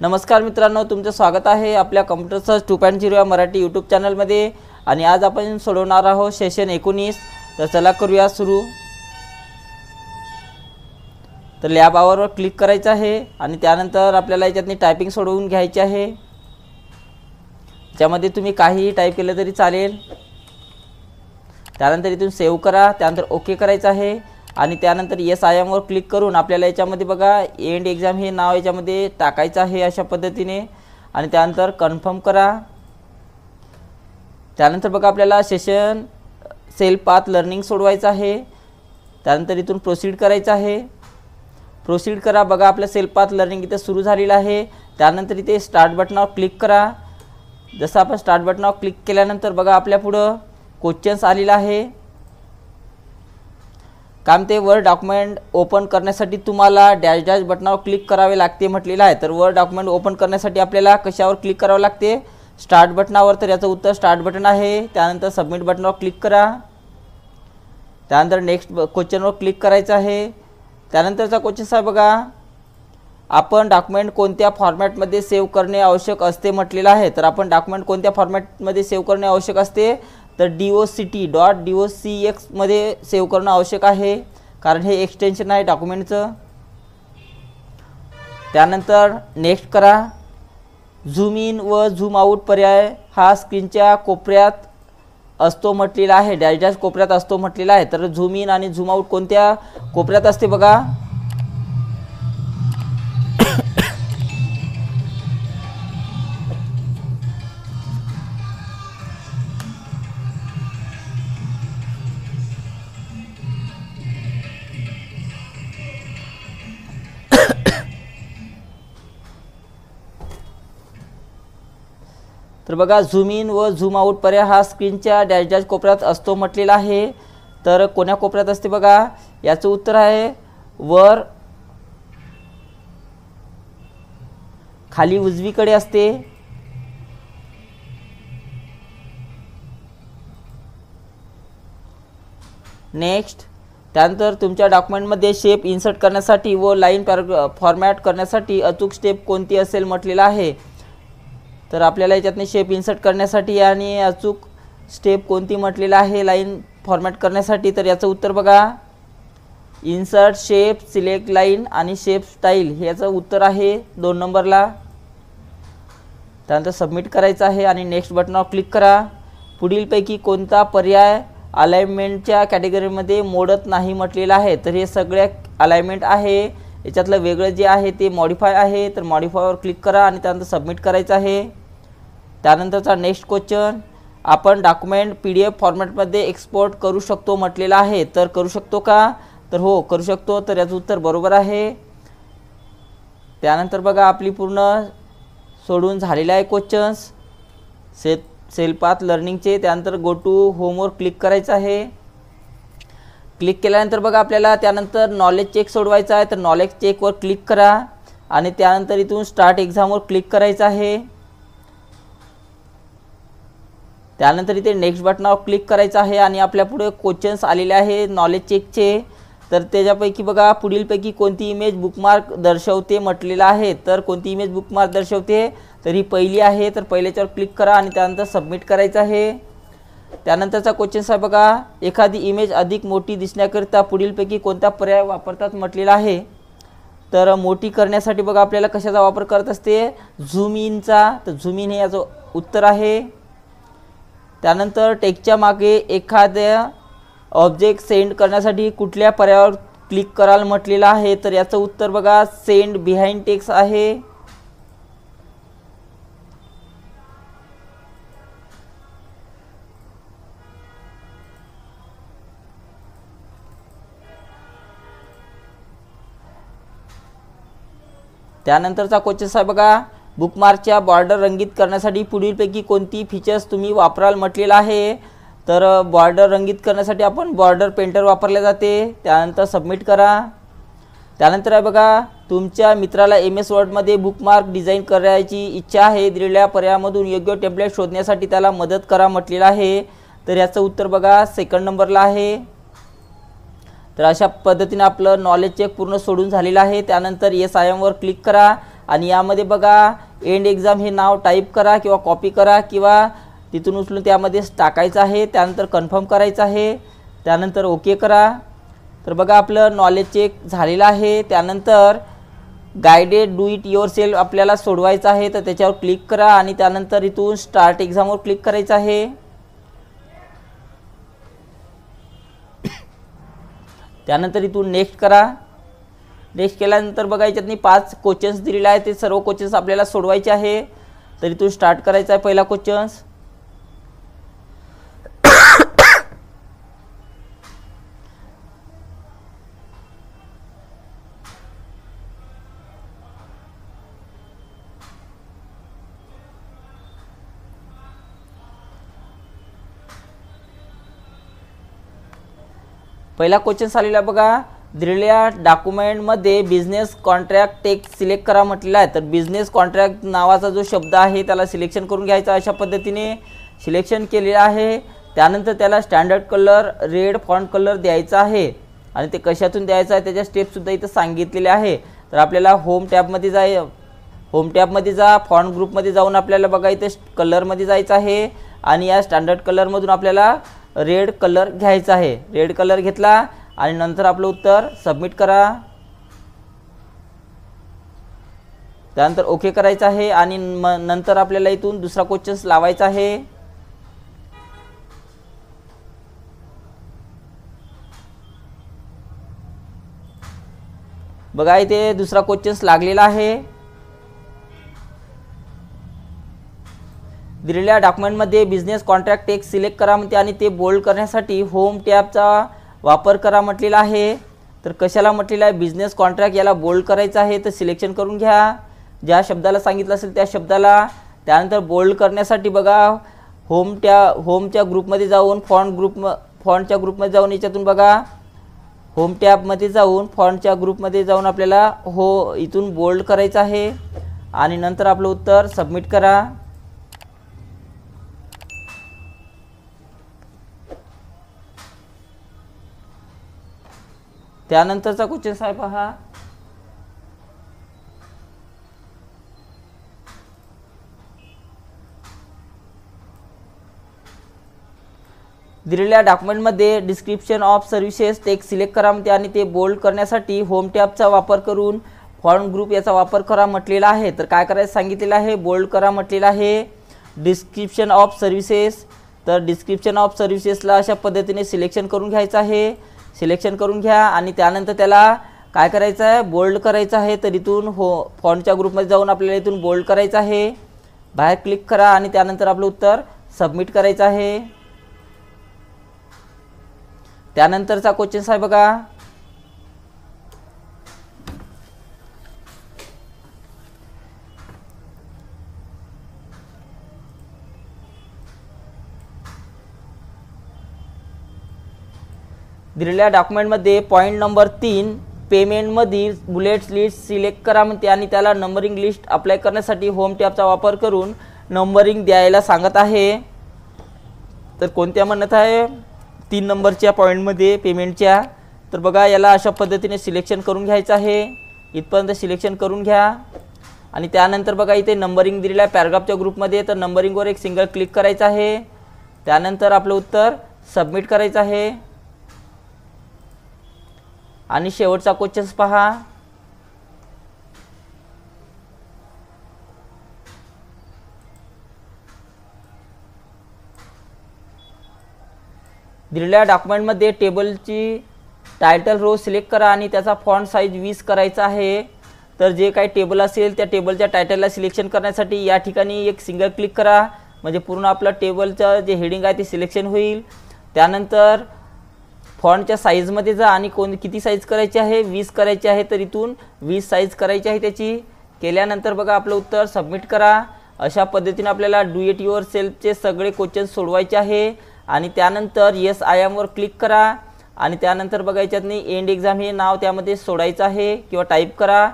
नमस्कार मित्रांनो तुमचं स्वागत आहे आपल्या computer search two point zero या मराठी यूट्यूब चॅनलमध्ये आणि आज आपण सोडवणार आहोत सेशन एकोणीस. तर चला करूया सुरू. तर लॅब आवरवर क्लिक करायचं आहे आणि त्यानंतर आपल्याला याच्यातनी टायपिंग सोडवून घ्यायची आहे. ज्यामध्ये तुम्ही काहीही टाईप केलं तरी चालेल. त्यानंतर इथून सेव्ह करा. त्यानंतर ओके करायचं आहे. आणि त्यानंतर येस आय एमवर क्लिक करून आपल्याला याच्यामध्ये बघा एंड एक्झाम हे नाव याच्यामध्ये टाकायचं आहे अशा पद्धतीने. आणि त्यानंतर कन्फर्म करा. त्यानंतर बघा आपल्याला सेशन सेल पाथ लर्निंग सोडवायचं आहे. त्यानंतर इथून प्रोसीड करायचं आहे. प्रोसीड करा बघा आपलं सेल पाथ लर्निंग इथे सुरू झालेलं आहे. त्यानंतर इथे स्टार्ट बटनावर क्लिक करा. जसं आपण स्टार्ट बटनावर क्लिक केल्यानंतर बघा आपल्या पुढं क्वेश्चन्स आलेला आहे. काम ते वर्ड डॉक्युमेंट ओपन करण्यासाठी तुम्हाला डॅश डॅश बटनावर क्लिक करावे लागते म्हटलेलं आहे. तर वर्ड डॉक्युमेंट ओपन करण्यासाठी आपल्याला कशावर क्लिक करावं लागते? स्टार्ट बटनावर तर याचं उत्तर स्टार्ट बटन आहे. त्यानंतर सबमिट बटनावर क्लिक करा. त्यानंतर नेक्स्ट क्वेश्चनवर क्लिक करायचं आहे. त्यानंतरचा क्वेश्चन आहे बघा. आपण डॉक्युमेंट कोणत्या फॉर्मॅटमध्ये सेव्ह करणे आवश्यक असते म्हटलेलं आहे. तर आपण डॉक्युमेंट कोणत्या फॉर्मॅटमध्ये सेव्ह करणे आवश्यक असते? तर D O C T dot D O C एक्समध्ये save करणं आवश्यक आहे. कारण हे एक्सटेन्शन आहे डॉक्युमेंटचं त्यानंतर नेक्स्ट करा. झूम इन व झूम आऊट पर्याय. हा स्क्रीनच्या कोपऱ्यात असतो म्हटलेला आहे. डॅश डॅश कोपऱ्यात असतो म्हटलेला आहे. तर झूम इन आणि झूम आऊट कोणत्या कोपऱ्यात असते बघा. तर बघा झूम इन व झूम आऊट पर्याय हा स्क्रीनच्या डॅश डॅश कोपऱ्यात असतो म्हटलेला आहे. तर कोण्या कोपऱ्यात असते बघा याचं उत्तर आहे वर खाली उजवीकडे असते. नेक्स्ट त्यानंतर तुमच्या डॉक्युमेंटमध्ये शेप इन्सर्ट करण्यासाठी व लाईन पॅर फॉर्मॅट करण्यासाठी अचूक स्टेप कोणती असेल म्हटलेलं आहे. तर आपल्याला याच्यातनं शेप इन्सर्ट करण्यासाठी आणि अचूक स्टेप कोणती म्हटलेलं आहे लाईन फॉर्मॅट करण्यासाठी तर याचं उत्तर बघा. इन्सर्ट शेप सिलेक्ट लाईन आणि शेप स्टाईल ह्याचं उत्तर आहे दोन नंबरला. त्यानंतर सबमिट करायचं आहे आणि नेक्स्ट बटनावर क्लिक करा. पुढीलपैकी कोणता पर्याय अलाइनमेंटच्या कॅटेगरीमध्ये मोडत नाही म्हटलेलं आहे? तर हे सगळ्या अलाइनमेंट आहे. याच्यातलं वेगळं जे आहे ते मॉडिफाय आहे. तर मॉडिफायवर क्लिक करा आणि त्यानंतर सबमिट करायचं आहे. त्यानंतरचा नेक्स्ट क्वेश्चन आपण डॉक्युमेंट पी डी एफ फॉर्मॅटमध्ये एक्सपोर्ट करू शकतो म्हटलेलं आहे. तर करू शकतो का? तर हो करू शकतो. तर याचं उत्तर बरोबर आहे. त्यानंतर बघा आपली पूर्ण सोडून झालेले आहे क्वेश्चन्स से सेल्पात लर्निंगचे त्यानंतर गो टू होमवर क्लिक करायचं आहे. क्लिक केल्यानंतर बघा आपल्याला त्यानंतर नॉलेज चेक सोडवायचा आहे. तर नॉलेज चेकवर क्लिक करा. आणि त्यानंतर इथून स्टार्ट एक्झामवर क्लिक करायचं आहे. त्यानंतर इथे नेक्स्ट बटनावर क्लिक करायचं आहे आणि आपल्या पुढे क्वेश्चन्स आलेले आहे नॉलेज चेकचे तर त्याच्यापैकी बघा पुढीलपैकी कोणती इमेज बुकमार्क दर्शवते म्हटलेलं आहे. तर कोणती इमेज बुकमार्क दर्शवते? तर ही पहिली आहे. तर पहिल्याच्यावर क्लिक करा आणि त्यानंतर सबमिट करायचं आहे. त्यानंतरचा क्वेश्चन्स आहे बघा. एखादी इमेज अधिक मोठी दिसण्याकरिता पुढीलपैकी कोणता पर्याय वापरतात म्हटलेला आहे. तर मोठी करण्यासाठी बघा आपल्याला कशाचा वापर करत असते? झूम इनचा तर झूम इन हे याचं उत्तर आहे. त्यानंतर टेकच्या मागे एखाद्या ऑब्जेक्ट सेंड करण्यासाठी कुठल्या पर्यायावर क्लिक करायला म्हटलेलं आहे तर याचं उत्तर बघा सेंड बिहाइंड टेक्स आहे. त्यानंतरचा क्वेश्चन आहे बघा बुकमार्कच्या बॉर्डर रंगीत करण्यासाठी पुढीलपैकी कोणती फीचर्स तुम्ही वापराल म्हटलेलं आहे? तर बॉर्डर रंगीत करण्यासाठी आपण बॉर्डर पेंटर वापरले जाते. त्यानंतर सबमिट करा. त्यानंतर आहे बघा तुमच्या मित्राला एम एस वर्डमध्ये बुकमार्क डिझाईन करायची इच्छा आहे. दिलेल्या पर्यायामधून योग्य टेम्पलेट शोधण्यासाठी त्याला मदत करा म्हटलेलं आहे. तर याचं उत्तर बघा सेकंड नंबरला आहे. तर अशा पद्धतीने आपलं नॉलेज चेक पूर्ण सोडून झालेलं आहे. त्यानंतर एस आय एमवर क्लिक करा. आणि यामध्ये बघा एंड एक्झाम हे नाव टाईप करा किंवा कॉपी करा किंवा तिथून उचलून त्यामध्ये टाकायचं आहे त्यानंतर कन्फर्म करायचं आहे त्यानंतर ओके करा. तर बघा आपलं नॉलेज चेक झालेलं आहे. त्यानंतर guided do it yourself आपल्याला सोडवायचं आहे तर त्याच्यावर क्लिक करा आणि त्यानंतर इथून स्टार्ट एक्झामवर क्लिक करायचं आहे. त्यानंतर इथून नेक्स्ट करा. नेक्स्ट केल्यानंतर बघा याच्यातनी पाच क्वेश्चन्स दिलेले आहेत ते सर्व क्वेश्चन्स आपल्याला सोडवायचे आहे. तर इथून स्टार्ट करायचा आहे पहिला क्वेश्चन्स पहिला क्वेश्चन आलेला बघा. दिलेल्या डॉक्युमेंटमध्ये बिझनेस कॉन्ट्रॅक्ट टेक सिलेक्ट करा म्हटलेला आहे. तर बिझनेस कॉन्ट्रॅक्ट नावाचा जो शब्द आहे त्याला सिलेक्शन करून घ्यायचा अशा पद्धतीने सिलेक्शन केलेलं आहे. त्यानंतर त्याला standard colour red font colour द्यायचा आहे. आणि ते कशातून द्यायचं आहे त्याच्या स्टेपसुद्धा इथं सांगितलेले आहे. तर आपल्याला होम टॅबमध्ये जाय होम टॅबमध्ये जा फॉन्ट ग्रुपमध्ये जाऊन आपल्याला बघा इथे कलरमध्ये जायचं आहे. आणि या स्टँडर्ड कलरमधून आपल्याला रेड कलर घ्यायचा आहे. रेड कलर घेतला आणि नंतर आपलं उत्तर सबमिट करा. त्यानंतर ओके करायचं आहे आणि म नंतर आपल्याला इथून दुसरा क्वेश्चन्स लावायचा आहे. बघा इथे दुसरा क्वेश्चन्स लागलेला आहे. दिलेल्या डॉक्युमेंटमध्ये बिझनेस कॉन्ट्रॅक्ट एक सिलेक्ट करा म्हणते आणि ते बोल्ड करण्यासाठी होम टॅबचा वापर करा म्हटलेला आहे. तर कशाला म्हटलेलं आहे? बिझनेस कॉन्ट्रॅक्ट याला बोल्ड करायचं आहे तर सिलेक्शन करून घ्या. ज्या शब्दाला सांगितलं असेल त्या शब्दाला. त्यानंतर बोल्ड करण्यासाठी बघा होम त्या होमच्या ग्रुपमध्ये जाऊन फॉन्ट ग्रुप फॉन्टच्या ग्रुपमध्ये जाऊन याच्यातून बघा. होम टॅबमध्ये जाऊन फॉन्टच्या ग्रुपमध्ये जाऊन आपल्याला हो इथून बोल्ड करायचं आहे. आणि नंतर आपलं उत्तर सबमिट करा. त्यानंतरचा क्वेश्चन साहेब हा. दिलेल्या डॉक्युमेंटमध्ये डिस्क्रिप्शन ऑफ सर्व्हिसेस टेक सिलेक्ट करा म्हणते आणि ते बोल्ड करण्यासाठी होम टॅबचा वापर करून फॉर्म ग्रुप याचा वापर करा म्हटलेला आहे. तर काय करायचं सांगितलेलं आहे? बोल्ड करा म्हटलेलं आहे. डिस्क्रिप्शन ऑफ सर्व्हिसेस तर डिस्क्रिप्शन ऑफ सर्व्हिसेसला अशा पद्धतीने सिलेक्शन करून घ्यायचं आहे. सिलेक्शन करून घ्या आणि त्यानंतर त्याला काय करायचं आहे? बोल्ड करायचं आहे. तर इथून हो फॉन्टच्या ग्रुपमध्ये जाऊन आपल्याला इथून बोल्ड करायचं आहे. बाहेर क्लिक करा आणि त्यानंतर आपलं उत्तर सबमिट करायचं आहे. त्यानंतरचा क्वेश्चन आहे बघा. दिलेल्या डॉक्युमेंटमध्ये पॉईंट नंबर तीन पेमेंटमधील बुलेट्स लिस्ट सिलेक्ट करा म्हणते आणि त्याला नंबरिंग लिस्ट अप्लाय करण्यासाठी होम टॅबचा वापर करून नंबरिंग द्यायला सांगत आहे. तर कोणत्या म्हणत आहे? तीन नंबरच्या पॉईंटमध्ये पेमेंटच्या तर बघा याला अशा पद्धतीने सिलेक्शन करून घ्यायचं आहे. इथपर्यंत सिलेक्शन करून घ्या. आणि त्यानंतर बघा इथे नंबरिंग दिलेला आहे पॅराग्राफच्या ग्रुपमध्ये तर नंबरिंगवर एक सिंगल क्लिक करायचं आहे. त्यानंतर आपलं उत्तर सबमिट करायचं आहे. आणि शेवटचा क्वेश्चन्स पहा. दिलेल्या डॉक्युमेंटमध्ये टेबलची टायटल रो सिलेक्ट करा आणि त्याचा फॉन्ट साईज वीस करायचा आहे. तर जे काही टेबल असेल त्या टेबलच्या टायटलला सिलेक्शन करण्यासाठी या ठिकाणी एक सिंगल क्लिक करा. म्हणजे पूर्ण आपलं टेबलचं जे हेडिंग आहे ते सिलेक्शन होईल. त्यानंतर फॉन्टच्या साईजमध्ये जा आणि कोण किती साईज करायची आहे वीस करायची आहे तर इथून वीस साईज करायची आहे त्याची. केल्यानंतर बघा आपलं उत्तर सबमिट करा. अशा पद्धतीने आपल्याला डू इट युअर सेल्फचे सगळे क्वेश्चन सोडवायचे आहे. आणि त्यानंतर येस आय एमवर क्लिक करा. आणि त्यानंतर बघा याच्यातनी एंड एक्झाम हे नाव त्यामध्ये सोडायचं आहे किंवा टाईप करा.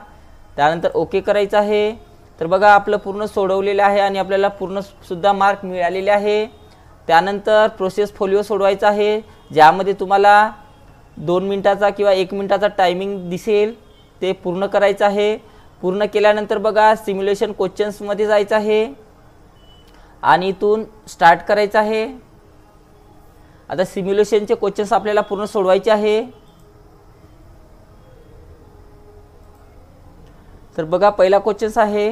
त्यानंतर ओके करायचं आहे. तर बघा आपलं पूर्ण सोडवलेलं आहे आणि आपल्याला पूर्णसुद्धा मार्क मिळालेले आहे. त्यानंतर प्रोसेस फोलिओ सोडवायचा आहे. ज्यामध्ये तुम्हाला दोन मिनटाचा किंवा एक मिनटाचा टायमिंग दिसेल ते पूर्ण करायचं आहे. पूर्ण केल्यानंतर बघा सिम्युलेशन क्वेश्चन्समध्ये जायचं आहे. आणि इथून स्टार्ट करायचं आहे. आता सिम्युलेशनचे क्वेश्चन्स आपल्याला पूर्ण सोडवायचे आहे. तर बघा पहिला क्वेश्चन्स आहे.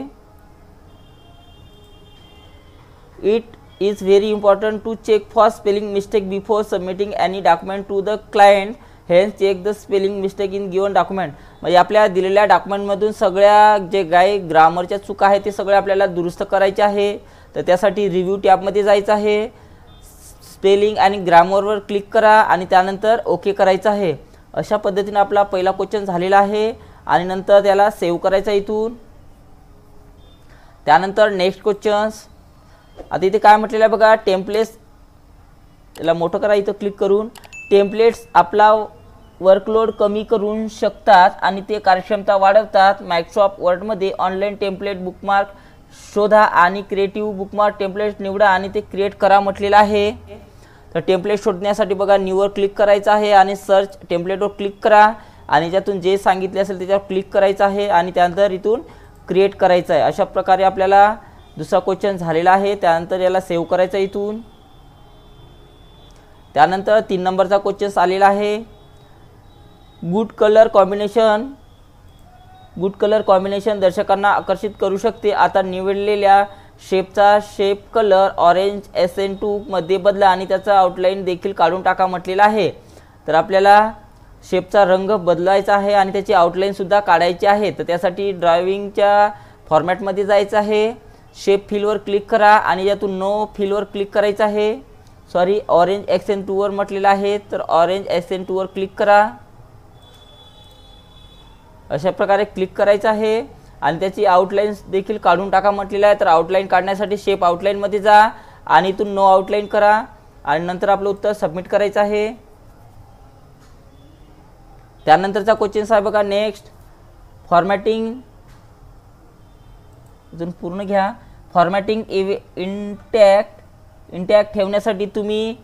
It is very important to check for spelling mistake before submitting any document to the client hence check the spelling mistake in given document म्हणजे आपल्या दिलेल्या डॉक्युमेंटमधून सगळ्या जे काही ग्रामरच्या चुका आहे ते सगळे आपल्याला दुरुस्त करायचे आहे. तर त्यासाठी रिव्ह्यू टॅबमध्ये जायचं आहे. स्पेलिंग आणि ग्रामरवर क्लिक करा आणि त्यानंतर ओके करायचं आहे. अशा पद्धतीने आपला पहिला क्वेश्चन झालेला आहे आणि नंतर त्याला सेव्ह करायचा इथून. त्यानंतर नेक्स्ट क्वेश्चन्स आता इथे काय म्हटलेलं आहे बघा टेम्पलेट्स याला मोठं करा इथं क्लिक करून. टेम्पलेट्स आपला वर्कलोड कमी करून शकतात आणि ते कार्यक्षमता वाढवतात. मायक्रोसॉफ्ट वर्डमध्ये ऑनलाईन टेम्पलेट बुकमार्क शोधा आणि क्रिएटिव्ह बुकमार्क टेम्पलेट निवडा आणि ते क्रिएट करा म्हटलेलं आहे. तर टेम्पलेट शोधण्यासाठी बघा न्यूवर क्लिक करायचं आहे आणि सर्च टेम्पलेटवर क्लिक करा आणि ज्यातून जे सांगितले असेल त्याच्यावर क्लिक करायचं आहे आणि त्यानंतर इथून क्रिएट करायचं आहे. अशा प्रकारे आपल्याला दुसरा क्वेश्चन झालेला आहे. त्यानंतर याला सेव्ह करायचं इथून. त्यानंतर तीन नंबरचा क्वेश्चन आलेला आहे. Good colour combination good colour combination दर्शकांना आकर्षित करू शकते. आता निवडलेल्या शेपचा shape colour orange S N टूमध्ये बदला आणि त्याचा आउटलाईन देखील काढून टाका म्हटलेला आहे. तर आपल्याला शेपचा रंग बदलायचा आहे आणि त्याची आउटलाईनसुद्धा काढायची आहे. तर त्यासाठी ड्रायविंगच्या फॉर्मॅटमध्ये जायचं आहे. शेप फिलवर क्लिक करा आणि यातून नो फिलवर क्लिक करायचं आहे. सॉरी ऑरेंज एक्स एन टूवर म्हटलेलं आहे तर ऑरेंज एक्स एन टूवर क्लिक करा. अशा प्रकारे क्लिक करायचं आहे. आणि त्याची आउटलाईन्स देखील काढून टाका म्हटलेलं आहे तर आउटलाईन काढण्यासाठी शेप आउटलाईनमध्ये जा आणि इथून नो आउटलाईन करा. आणि नंतर आपलं उत्तर सबमिट करायचं आहे. त्यानंतरचा क्वेश्चन साहेब बघा नेक्स्ट फॉर्मॅटिंग अजून पूर्ण घ्या. फॉर्मॅटिंग इवे इंटॅक्ट इंटॅक्ट ठेवण्यासाठी तुम्ही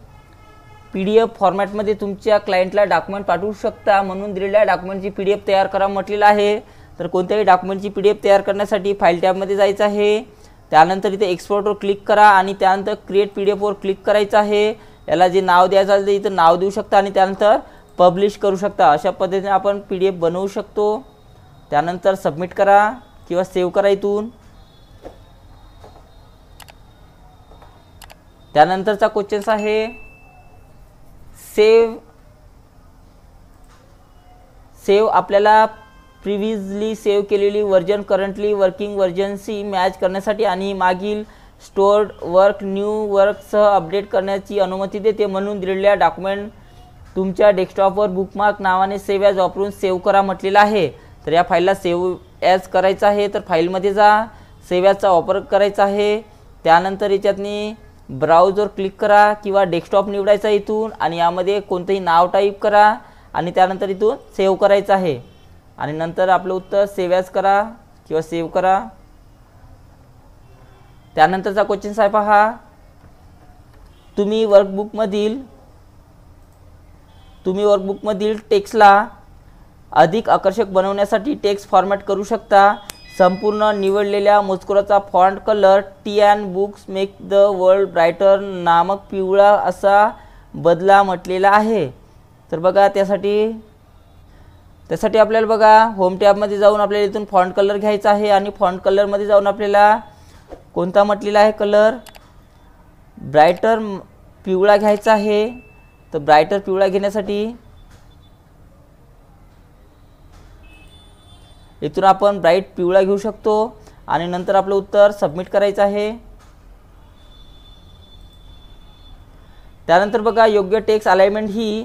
पी डी एफ फॉर्मॅटमध्ये तुमच्या क्लायंटला डॉक्युमेंट पाठवू शकता. म्हणून दिलेल्या डॉक्युमेंटची पी डी एफ तयार करा म्हटलेलं आहे. तर कोणत्याही डॉक्युमेंटची पी डी एफ तयार करण्यासाठी फाईल टॅबमध्ये जायचं आहे. त्यानंतर इथे एक्सपोर्टवर क्लिक करा आणि त्यानंतर क्रिएट पी डी एफवर क्लिक करायचं आहे. याला जे नाव द्यायचं असेल ते इथं नाव देऊ शकता आणि त्यानंतर पब्लिश करू शकता. अशा पद्धतीने आपण पी डी एफ बनवू शकतो. त्यानंतर सबमिट करा किंवा सेव्ह करा इथून. त्यानंतरचा क्वेश्चन्स आहे सेव सेव आपल्याला प्रिव्हियसली सेव्ह केलेली व्हर्जन करंटली वर्किंग व्हर्जनशी मॅच करण्यासाठी आणि मागील स्टोअर्ड वर्क न्यू वर्कसह अपडेट करण्याची अनुमती देते म्हणून दिलेल्या डॉक्युमेंट तुमच्या डेस्कटॉपवर बुकमार्क नावाने सेव्ह ॲज वापरून सेव्ह करा म्हटलेलं आहे. तर या फाईलला सेव्ह ॲज करायचं आहे तर फाईलमध्ये जा सेव्ह ॲजचा वापर करायचा आहे. त्यानंतर याच्यातनी ब्राउजवर क्लिक करा किंवा डेस्कटॉप निवडायचा इथून आणि यामध्ये कोणतंही नाव टाईप करा आणि त्यानंतर इथून सेव्ह करायचं आहे. आणि नंतर आपलं उत्तर सेव्ह करा किंवा सेव्ह करा. त्यानंतरचा क्वेश्चन साहेब हा तुम्ही वर्कबुकमधील तुम्ही वर्कबुकमधील टेक्स्टला अधिक आकर्षक बनवण्यासाठी टेक्स्ट फॉर्मॅट करू शकता. संपूर्ण निवडलेल्या मजकुराचा font colour tea and books make the world brighter नामक पिवळा असा बदला म्हटलेला आहे. तर बघा त्यासाठी त्यासाठी आपल्याला बघा होम टॅबमध्ये जाऊन आपल्याला इथून फॉन्ट कलर घ्यायचा आहे आणि फॉन्ट कलरमध्ये जाऊन आपल्याला कोणता म्हटलेला आहे कलर ब्रायटर पिवळा घ्यायचा आहे. तर ब्रायटर पिवळा घेण्यासाठी इथून आपण ब्राईट पिवळा घेऊ शकतो. आणि नंतर आपलं उत्तर सबमिट करायचं आहे. त्यानंतर बघा योग्य टेक्स अलाइनमेंट ही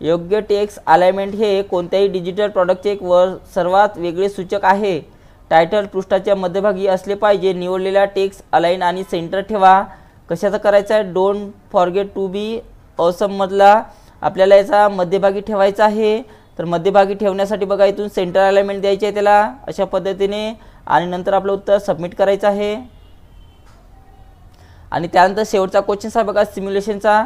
योग्य टेक्स अलाइनमेंट हे कोणत्याही डिजिटल प्रॉडक्टचे एक वर सर्वात वेगळे सूचक आहे. टायटल पृष्ठाच्या मध्यभागी असले पाहिजे निवडलेला टेक्स अलाइन आणि सेंटर ठेवा. कशाचं करायचं आहे? डोंट फॉरगेट टू बी असममधला आपल्याला याचा मध्यभागी ठेवायचा आहे. तर मध्यभागी ठेवण्यासाठी बघा इथून सेंटर अलाइनमेंट द्यायची आहे त्याला. अशा पद्धतीने. आणि नंतर आपलं उत्तर सबमिट करायचं आहे. आणि त्यानंतर शेवटचा क्वेश्चन आहे बघा सिम्युलेशनचा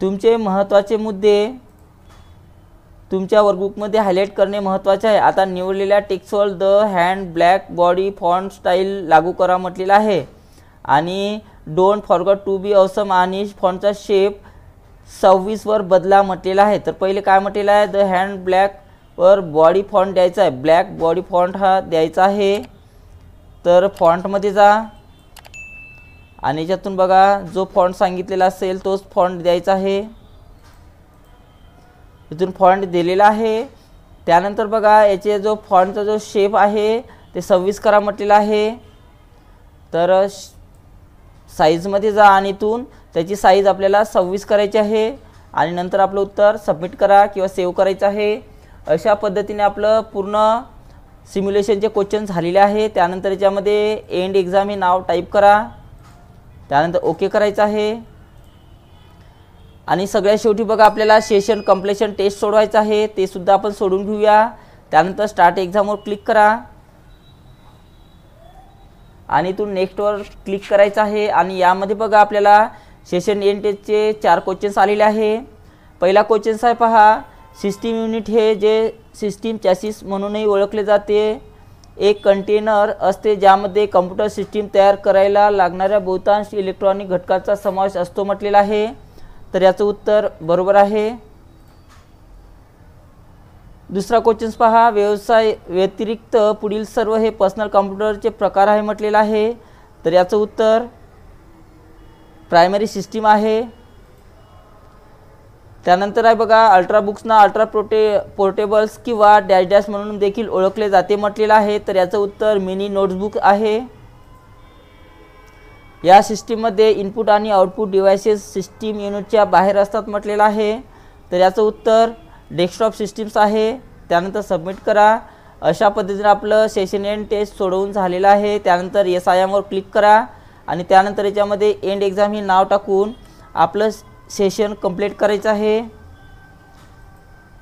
तुमचे महत्त्वाचे मुद्दे तुमच्या वर्कबुकमध्ये हायलाईट करणे महत्त्वाचे आहे. आता निवडलेल्या टेक्स्टवर the hand black body font style लागू करा म्हटलेलं आहे. आणि don't forgot to be awesome आणि फॉन्टचा शेप सव्वीसवर बदला म्हटलेला आहे. तर पहिले काय म्हटलेलं आहे? द हँड ब्लॅकवर बॉडी फॉन्ट द्यायचा आहे. ब्लॅक बॉडी फॉन्ट हा द्यायचा आहे. तर फॉन्टमध्ये जा. आणि याच्यातून बघा जो फॉन्ट सांगितलेला असेल तोच फॉन्ट द्यायचा आहे. इथून फॉन्ट दिलेला आहे. त्यानंतर बघा याचे जो फॉन्टचा जो शेप आहे ते सव्वीस करा म्हटलेला आहे. तर साईजमध्ये जा आणि इथून त्याची साईज आपल्याला सव्वीस करायची आहे. आणि नंतर आपलं उत्तर सबमिट करा किंवा सेव्ह करायचं आहे. अशा पद्धतीने आपलं पूर्ण सिम्युलेशनचे क्वेश्चन झालेले आहे. त्यानंतर याच्यामध्ये एंड एक्झाम हे नाव टाईप करा. त्यानंतर ओके करायचं आहे. आणि सगळ्यात शेवटी बघा आपल्याला सेशन कम्प्लेशन टेस्ट सोडवायचं आहे. ते सुद्धा आपण सोडून घेऊया. त्यानंतर स्टार्ट एक्झामवर क्लिक करा. आणि इथून नेक्स्टवर क्लिक करायचं आहे. आणि यामध्ये बघा आपल्याला सेशन एन टेस्टचे चार क्वेश्चन्स आलेले आहे. पहिला क्वेश्चन्स आहे पहा सिस्टीम युनिट हे जे सिस्टीम चॅसिस म्हणूनही ओळखले जाते. एक कंटेनर असते ज्यामध्ये कम्प्युटर सिस्टीम तयार करायला लागणाऱ्या बहुतांश इलेक्ट्रॉनिक घटकाचा समावेश असतो म्हटलेला आहे. तर याचं उत्तर बरोबर आहे. दुसरा क्वेश्चन्स पहा. व्यवसाय व्यतिरिक्त पुढील सर्व हे पर्सनल कम्प्युटरचे प्रकार आहे म्हटलेलं आहे. तर याचं उत्तर प्रायमरी सिस्टीम आहे. त्यानंतर आहे बघा अल्ट्रा बुक्सना अल्ट्रा प्रोटे पोर्टेबल्स किंवा डॅश डॅश म्हणून देखील ओळखले जाते म्हटलेलं आहे. तर याचं उत्तर मिनी नोट्सबुक आहे. या सिस्टीममध्ये इनपुट आणि आउटपुट डिव्हायसेस सिस्टीम युनिटच्या बाहेर असतात म्हटलेलं आहे. तर याचं उत्तर डेस्कटॉप सिस्टीम्स आहे. त्यानंतर सबमिट करा. अशा पद्धतीने आपलं सेशन एंड टेस्ट सोडवून झालेलं आहे. त्यानंतर एस आय एमवर क्लिक करा. आणि त्यानंतर याच्यामध्ये एंड एक्झाम हे नाव टाकून आपलं सेशन कंप्लीट करायचं आहे.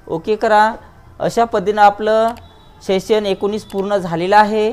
ओके करा. अशा पद्धतीनं आपलं सेशन एकोणीस पूर्ण झालेलं आहे.